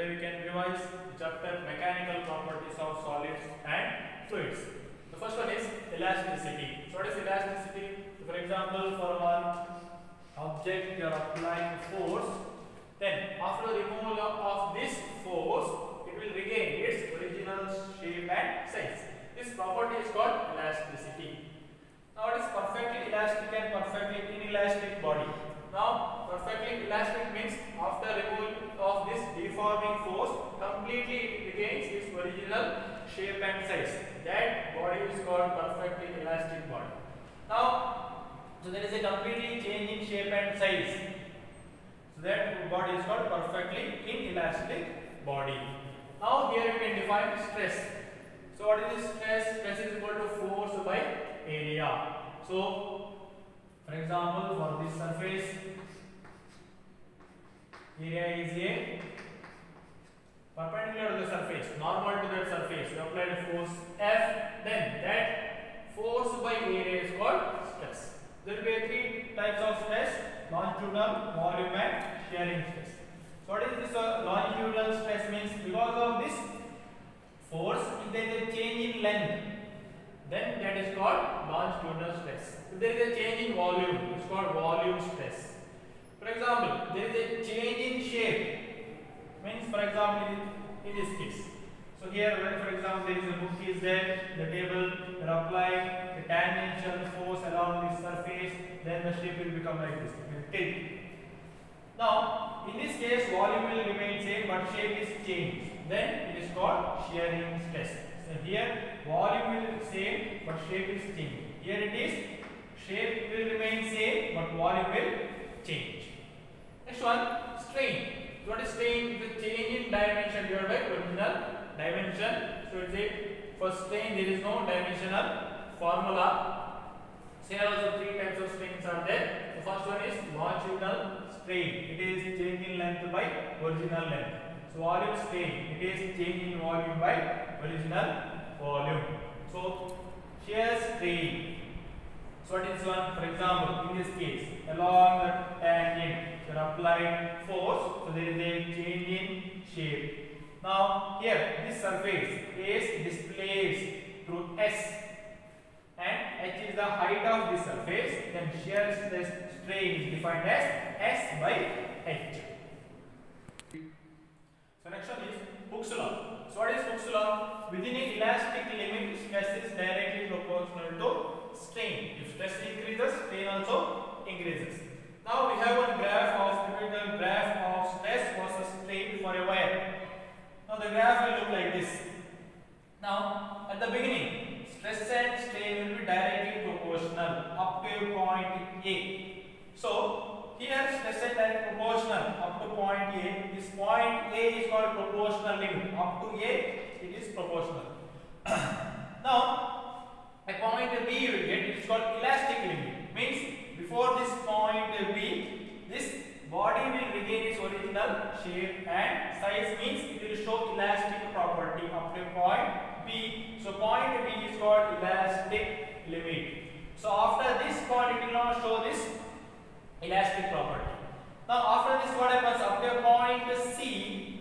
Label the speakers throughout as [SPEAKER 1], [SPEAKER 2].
[SPEAKER 1] Today we can revise chapter mechanical properties of solids and fluids. The first one is elasticity. So what is elasticity? So for example, for one object you are applying force, then after the removal of, this force, it will regain its original shape and size. This property is called elasticity. Now it is perfectly elastic and perfectly inelastic body. Now perfectly elastic means after removal of this deforming force completely it regains its original shape and size. That body is called perfectly elastic body. Now so there is a completely change in shape and size. So that body is called perfectly inelastic body. Now here we can define stress. So what is stress? Stress is equal to force by area. So for example, for this surface, area is a perpendicular to the surface, normal to that surface. You apply the force F, then that force by area is called stress. There will be three types of stress: longitudinal, volume, and shearing stress. So what is this uh, longitudinal stress means? Because of this force, if there is a change in length, then that is called stress. If there is a change in volume, it's called volume stress. For example, there is a change in shape. Means, for example, in, in this case. So here, when for example, there is a book is there, the table, you are applying a tangential force along this surface, then the shape will become like this. It will tilt. Now, in this case, volume will remain same, but shape is changed. Then it is called shearing stress. So here, volume will same, but shape is changed. Here it is, shape will remain same, but volume will change. Next one, strain. What is strain? It is change in dimension divided by original dimension. So it's a for strain there is no dimensional formula. Here also three types of strains are there. The first one is longitudinal strain. It is change in length by original length. So volume strain. It is change in volume by original volume. So shear strain. So what is one? For example, in this case, along the tangent, you are applying force. So there is a change in shape. Now here, this surface is displaced through S and H is the height of this surface. Then shear stress strain is defined as S by H. So next one is Hooke's law. So what is Hooke's law? Within an elastic limit, stress is directly proportional to strain. If stress increases, strain also increases. Now we have one graph of typical graph of stress versus strain for a wire. Now the graph will look like this. Now at the beginning, stress and strain will be directly proportional up to a point A. So here stress and direct proportional up to point A. This point A is called proportional limit. Up to A, it is proportional. now a point B you will get it is called elastic limit. Means before this point B, this body will regain its original shape and size means it will show elastic property up to point B. So point B is called elastic limit. So after this point it will not show this elastic property. Now after this what happens up to point C,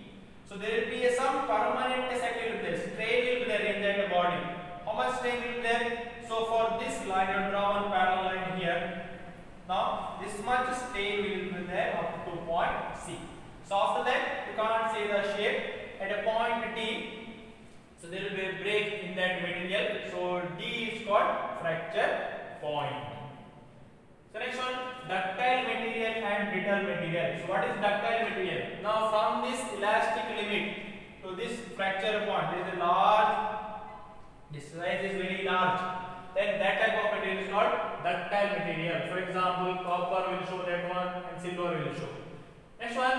[SPEAKER 1] so there will be a, some permanent be there, strain will be there in that body. How much strain will be there? So for this line you draw one parallel line here. Now this much strain will be there up to point C. So after that you cannot see the shape at a point D. So there will be a break in that material. So D is called fracture point. So next one ductile material and So what is ductile material? Now from this elastic limit to this fracture point there is a large this size is very large then that type of material is called ductile material. For example, copper will show that one and silver will show. Next one,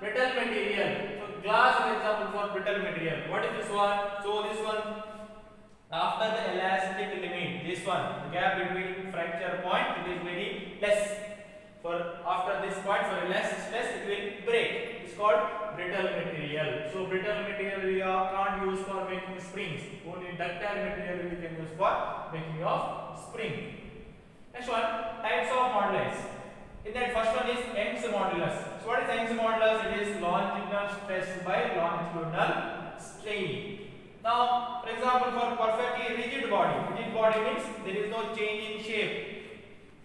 [SPEAKER 1] brittle material. So glass for example for brittle material. What is this one? So this one after the elastic limit, this one, the gap between fracture point, it is very less. For after this point, for less stress, it will break. It's called brittle material. So brittle material we are, can't use for making springs. Only ductile material we can use for making of spring. Next one, types of modulus. In that first one is Young's modulus. So what is Young's modulus? It is longitudinal stress by longitudinal strain. Now, for example, for perfectly rigid body, rigid body means there is no change in shape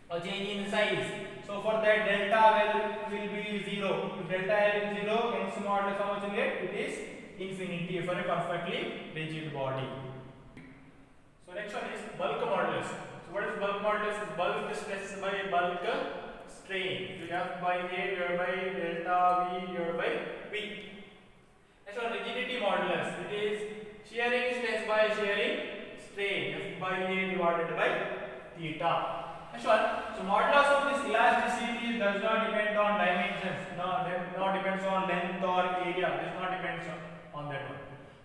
[SPEAKER 1] or change in size. So for that delta L will be zero. If delta L is zero, hence modulus how much will get? It is infinity for a perfectly rigid body. So next one is bulk modulus. So what is bulk modulus? Bulk stress by bulk strain. So F by A divided by delta V divided by V. Next one rigidity modulus. It is shearing stress by shearing strain. F by A divided by theta. One. So modulus of this elasticity series does not depend on dimensions. No, no depends on length or area. Does not depends on, on that one.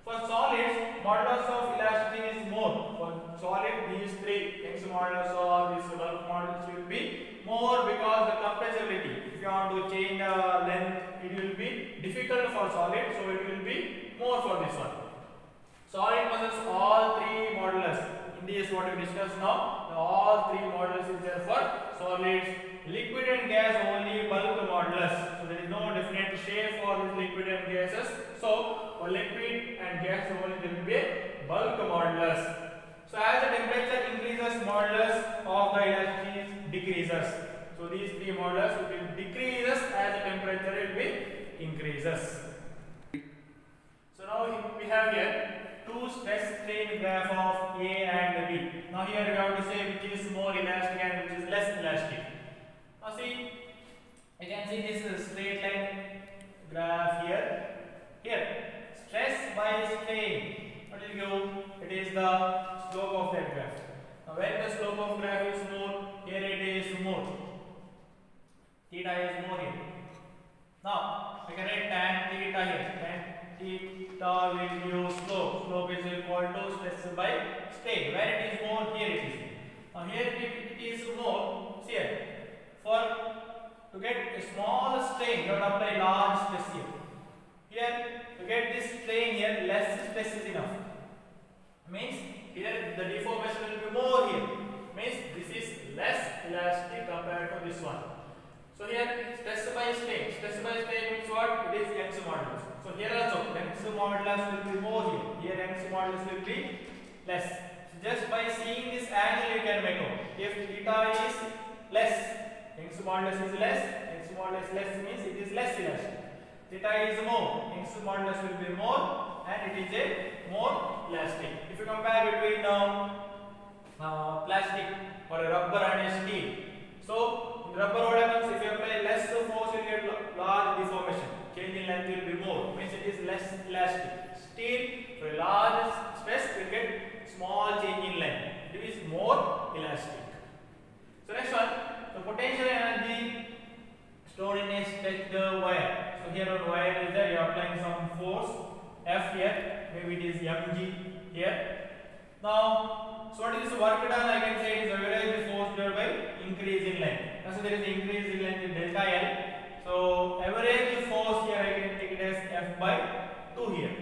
[SPEAKER 1] For solids, modulus of elasticity is more. For solid, these three x modulus or this bulk modulus will be more because the compressibility. If you want to change the length, it will be difficult for solid, so it will be more for this one. Solid possesses all three modulus. In this, what we discussed now, all three modulus is there for solids. Liquid and gas only bulk modulus. So there is no definite shape for this liquid and gases. So for liquid and gas only there will be a bulk modulus. So as the temperature increases, modulus of the elasticity decreases. So these three modulus will decreases as the temperature will be increases. So now we have here two stress strain graph of A and B. Now here we have to say which is more elastic and which is less elastic. Now see, you can see this straight line graph here. Here, stress by strain. What will give? It is the slope of that graph. Now when the slope of graph is more, here it is more. Theta is more here. Now we can write tan theta here. Tan theta will give slope. Slope is equal to stress by strain. Where it is more, here it is. Now here it is more, see here. For to get a small strain, you have to apply large stress here. Here to get this strain here, less stress is enough. Means here the deformation will be more here. Means this is less elastic compared to this one. So here stress by strain. Stress by strain? It is Young's modulus. So here also Young's modulus will be more here. Here Young's modulus will be less. So just by seeing this angle you can make out. If theta is less, Young's modulus is less. Young's modulus less means it is less elastic. Theta is more. Young's modulus will be more and it is a more elastic. If you compare between um, uh, plastic or a rubber and a steel. So rubber what happens if you apply less force you get large deformation. Will be more. Means it is less elastic. Steel for a large stress will get small change in length. It is more elastic. So next one, the potential energy stored in a stretched wire. So here on wire is there you are applying some force F here, maybe it is mg here. Now, so what is work done? I can say it is average force divided by increase in length. Now, so there is increase in length in delta L. So average force here I can take it as F by 2 here.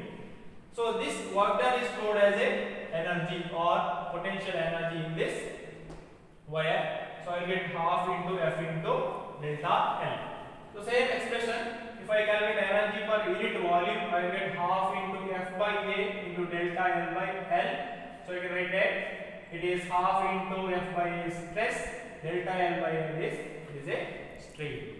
[SPEAKER 1] So this work done is stored as a energy or potential energy in this wire. So I will get half into F into delta L. So same expression if I calculate energy per unit volume, I will get half into F by A into delta L by L. So you can write that it is half into F by A stress, delta L by L is, is a strain.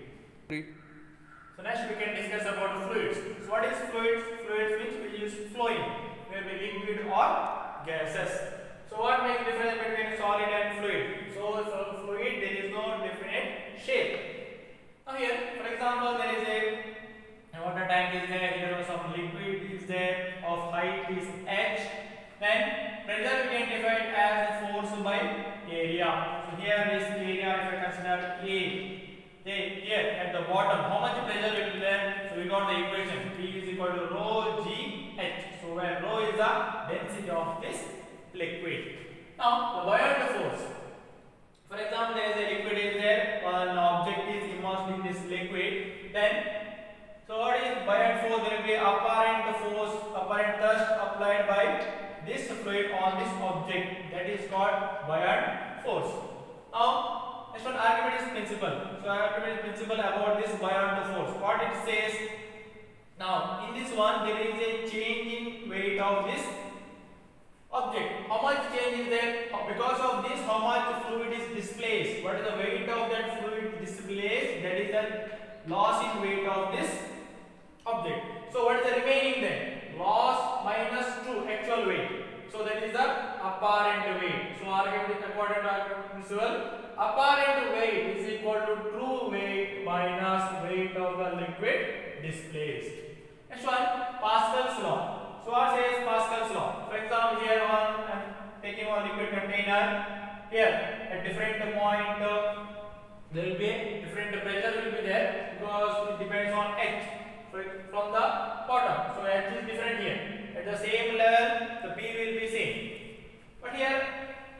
[SPEAKER 1] So next we can discuss about fluids. So what is fluids? Fluids means we use flowing, we liquid or gases. So what makes difference between solid and fluid? So for fluid there is no definite shape. Now here, for example, there is a water tank is there, here some liquid is there, of height is h. Then pressure we can define as force by area. So here this area if I consider A. Then here at the bottom, how much pressure will be there? So we got the equation P is equal to rho G H. So where rho is the density of this liquid. Now the buoyant force. For example, there is a liquid is there, an object is immersed in this liquid. Then, so what is buoyant force? There will be apparent force, apparent thrust applied by this on this object. That is called buoyant force. Now, next one Archimedes principle. So Archimedes principle about this buoyant force. What it says? Now, in this one there is a change in weight of this object. How much change is there? Because of this, how much fluid is displaced? What is the weight of that fluid displaced? That is the loss in weight of this object. So what is the remaining then? Loss minus 2 actual weight. So that is the apparent weight. So argument according to principle, apparent weight is equal to true weight minus weight of the liquid displaced. Next one, Pascal's law. So what says Pascal's law? For example, here one I am taking one liquid container. Here at different point uh, there will be a different pressure will be there because it depends on H so from the bottom. So H is different here. At the same level, the P will be same. But here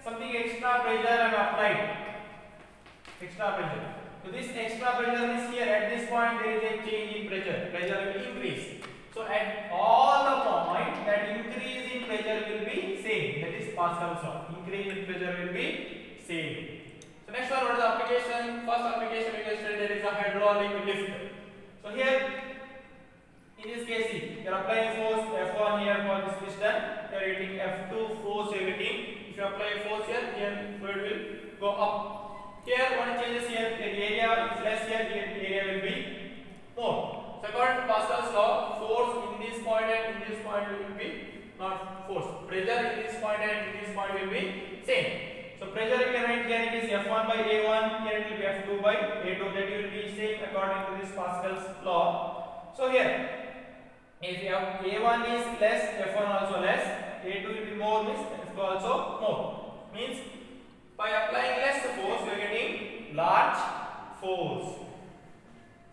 [SPEAKER 1] something extra pressure have applied. Extra pressure. So this extra pressure is here. At this point, there is a change in pressure. Pressure will increase. So at all the point, that increase in pressure will be same. That is Pascal's law. Increase in pressure will be same. So next one, what is the application? First application we can study there is a hydraulic lift. So here in this case, see, you are applying force F1 here for this piston. You are getting F2 force you. If you apply force here, here fluid will go up. Here, one changes here, the area is less here, the area will be more. So according to Pascal's law, force in this point and in this point will be not force. Pressure in this point and in this point will be same. So pressure you can write here it is F1 by A1, here it will be F2 by A2. That will be same according to this Pascal's law. So here if you have A1 is less, F1 also less, A2 will be more means F2 also more. Means by applying less force you are getting large force.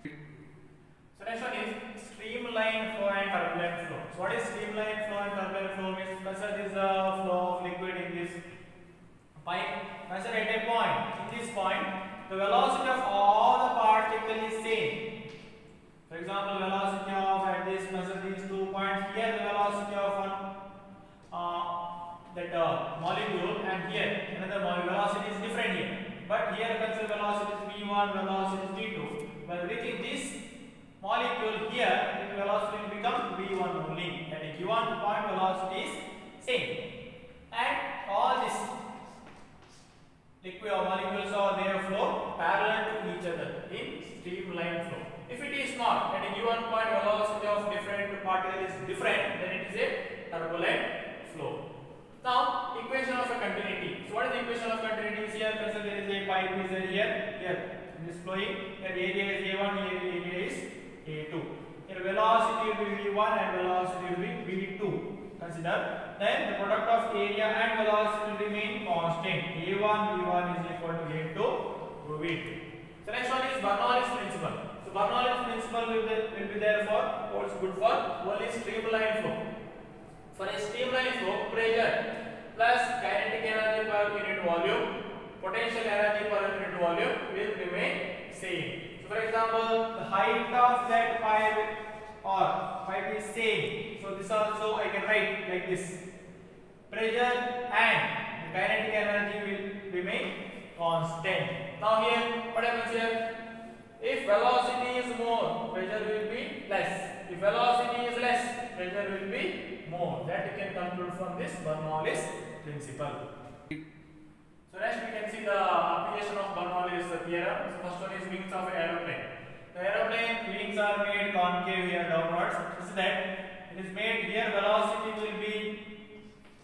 [SPEAKER 1] So next one is streamline flow and turbulent flow. So what is streamline flow and turbulent flow means consider this uh, flow of liquid in this pipe. Consider at a point, in this point, the velocity of all the particles is same. For example, velocity that uh, molecule and here another molecule velocity is different here. But here consider velocity is v1, velocity is v2. By reaching this molecule here, the velocity will become v1 only. At a given point, velocity is same. And all this liquid or molecules are there flow parallel to each other in streamline flow. If it is not, at a given point velocity of different particle is different, then it is a turbulent flow. Now, equation of a continuity. So, what is the equation of continuity? Here, consider there is a pipe is here, here, this flowing, here area is A1, here area is A2. Here velocity will be V1 and velocity will be V2. Consider. Then the product of area and velocity will remain constant. A1, V1 is equal to A2, V2. So, next one is Bernoulli's principle. So, Bernoulli's principle will be, will be there for what's good for only streamline flow. For a streamline flow, pressure plus kinetic energy per unit volume, potential energy per unit volume will remain same. So for example, the height of that pipe or pipe is same. So this also I can write like this. Pressure and kinetic energy will remain constant. Now here, what happens here? If velocity is more, pressure will be less. If velocity is less, pressure will be more. That you can conclude from this Bernoulli's principle. So next we can see the application of Bernoulli's theorem. So first one is wings of an aeroplane. The aeroplane wings are made concave here downwards. This is that it is made here velocity will be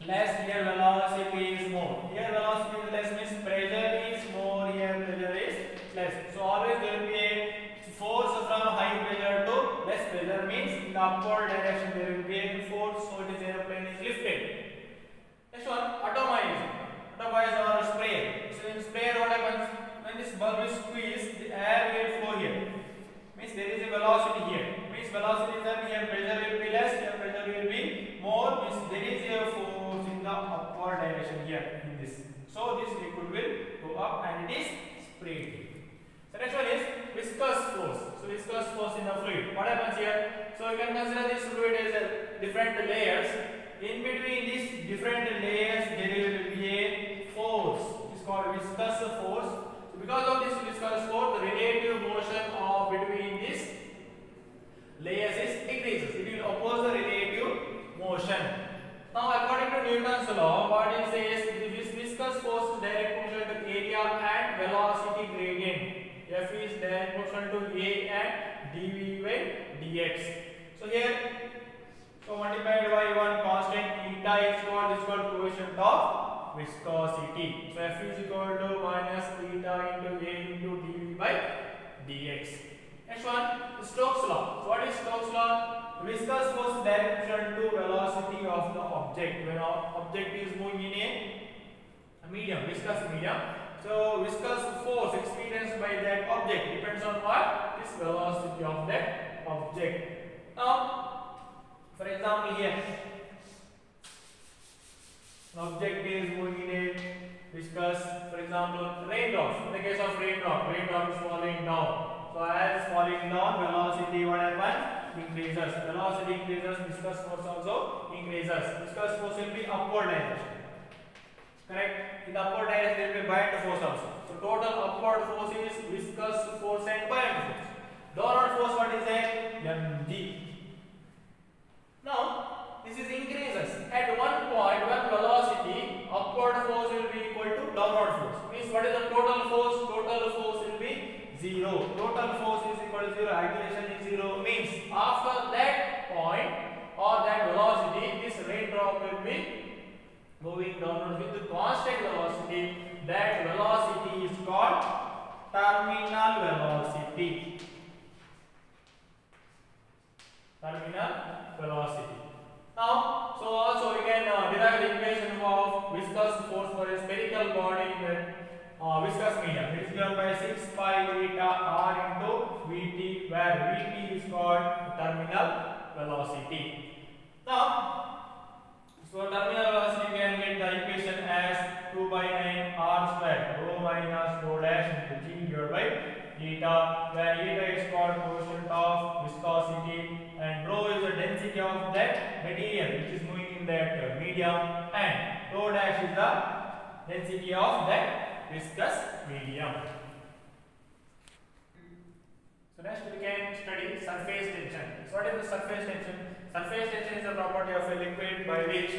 [SPEAKER 1] less here velocity is more. Here velocity is less means pressure upward direction there will be a force so this aeroplane is lifted. Next one atomizer. Atomizer or spray So in sprayer what happens when this bulb is squeezed the air will flow here. Means there is a velocity here. Means velocity is that here pressure will be less here pressure will be more means there is a force in the upward direction here in this. So this liquid will go up and it is sprayed. The next one is viscous force. So viscous force in the fluid. What happens here? So you can consider this fluid as a different layers. In between these different layers, there will be a force. It's called viscous force. So because of this viscous force, the relative motion of between these layers is decreases. It will oppose the relative motion. Now, according to Newton's law, what it says, this viscous force is direct proportional to area and velocity gradient. F is direct proportional to A and dV by dx. So here, so multiplied by one constant eta is called this called coefficient of viscosity. So F is equal to minus eta into A into dV by dx. Next one, Stokes law. So what is Stokes law? Viscous force direct proportional to velocity of the object. When object is moving in a medium, viscous medium. So viscous force experienced by that object depends on what? This velocity of that object. Now, for example here, an object is moving in a viscous, for example, raindrops. In the case of raindrop, raindrop is falling down. So as falling down, velocity what happens? Increases. Velocity increases, viscous force also increases. Viscous force will be upward direction. Correct? In the upward direction there will be buoyant force also. So total upward force is viscous force and buoyant force. Downward force what is that? mg. Now this is increases. At one point when velocity, upward force will be equal to downward force. Means what is the total force? Total force will be zero. Total force is equal to zero. Acceleration is zero. Means after that point or that velocity, this raindrop will be moving downward with the constant velocity. That velocity is called terminal velocity. Terminal velocity. Now, so also we can uh, derive the equation of viscous force for a spherical body in the uh, viscous medium. It is given by 6 pi eta r into Vt, where Vt is called terminal velocity. Now, so terminal velocity you can get the equation as 2 by 9 r square rho minus rho dash into g divided by eta where eta is called coefficient of viscosity density of that material which is moving in that uh, medium and rho dash is the density of that viscous medium. So next we can study surface tension. So what is the surface tension? Surface tension is a property of a liquid by which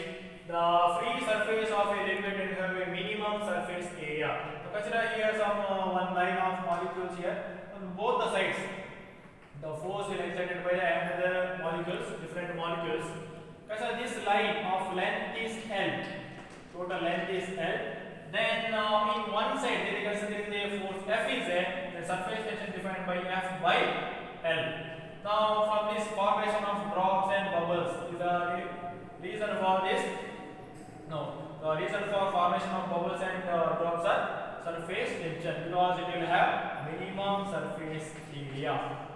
[SPEAKER 1] the free surface of a liquid will have a minimum surface area. So consider here some uh, one line of molecules here on both the sides. The force will exerted by the another molecules, different molecules. Consider this line of length is L. Total length is L. Then uh, in one side is considering the force F is there. The surface tension defined by F by L. Now from this formation of drops and bubbles is the reason for this. No, the reason for formation of bubbles and uh, drops are surface tension because it will have minimum surface area.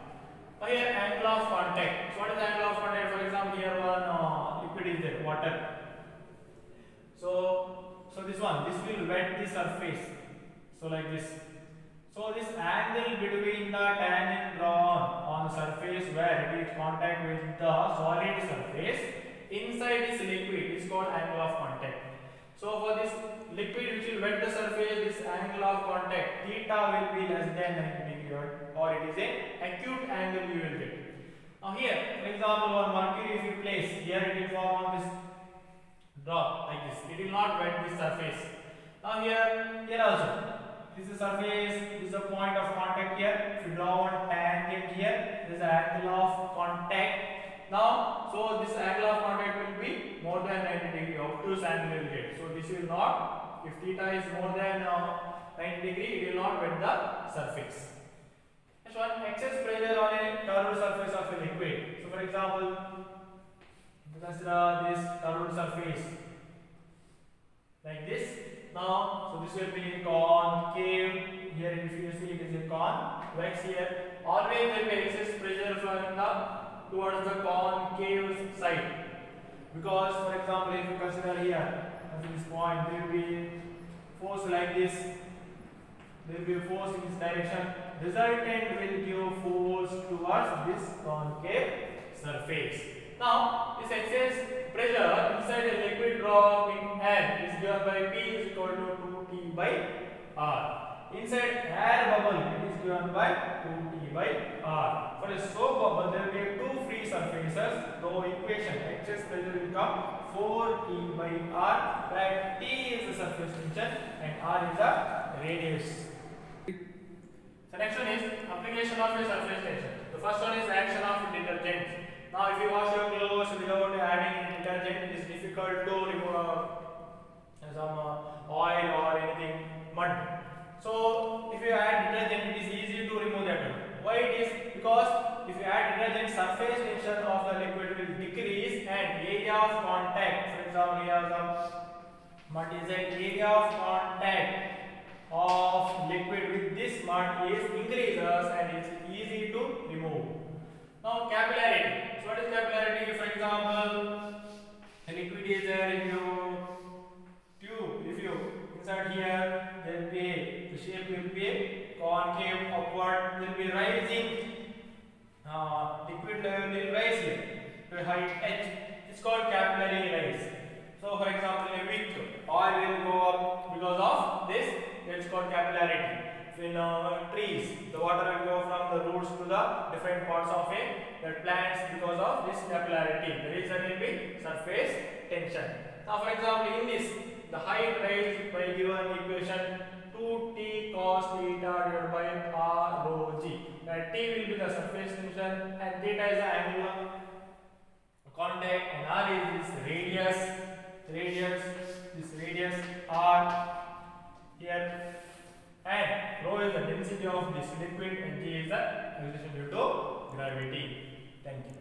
[SPEAKER 1] Now here angle of contact. So what is the angle of contact? For example, here one uh, liquid is there, water. So so this one, this will wet the surface. So like this. So this angle between the tangent drawn on the surface where it is contact with the solid surface inside this liquid is called angle of contact. So for this liquid which will wet the surface, this angle of contact theta will be less than 90 degree or it is an acute angle you will get. Now here, for example, on mercury if you place, here it will form on this drop like this. It will not wet the surface. Now here, here also. This is surface, this is a point of contact here. If you draw one tangent here, this is the angle of contact. Now, so this angle of contact will be more than 90 degree. Obtuse angle will get. So this will not, if theta is more than uh, 90 degree, it will not wet the surface. Next one, excess pressure on a curved surface of a liquid. So for example, consider this curved surface like this. Now, so this will be concave. Here, if you see, it is a convex here. Always there will be excess pressure flowing the towards the concave side. Because, for example, if you consider here, at this point, there will be force like this. There will be a force in this direction. Resultant will give force towards this concave surface. Now, this excess pressure inside a liquid drop in air is given by P is equal to 2T by R. Inside air bubble, it is given by 2T by R. For a soap bubble, there will be two free surfaces, the equation excess pressure will come 4T by R, where T is the surface tension and R is the radius. So next one is application of a surface tension. The first one is action of detergent. Now if you wash your clothes without adding detergent, it is difficult to remove uh, some uh, oil or anything, mud. So if you add detergent, it is easy to remove that. Why it is? Because if you add detergent, surface tension of the liquid will decrease and area of contact, for example here some mud is an area of contact of liquid with this mud is increases and it's easy to remove. Now capillarity. So what is capillarity? For example, a liquid is there in your tube. If you insert here, there will be the shape will be concave upward. There will be rising. Uh, liquid level will rise here to height h. It's called capillary rise. So for example, in a wick oil will go up. Called capillarity. In uh, trees, the water will go from the roots to the different parts of a the plants because of this capillarity. The reason will be surface tension. Now, for example, in this, the height raised by given equation 2t cos theta divided by r rho g. Where t will be the surface tension and theta is the angular contact and r is this radius, radius, this radius r here and rho is the density of this liquid and g is the acceleration due to gravity. Thank you.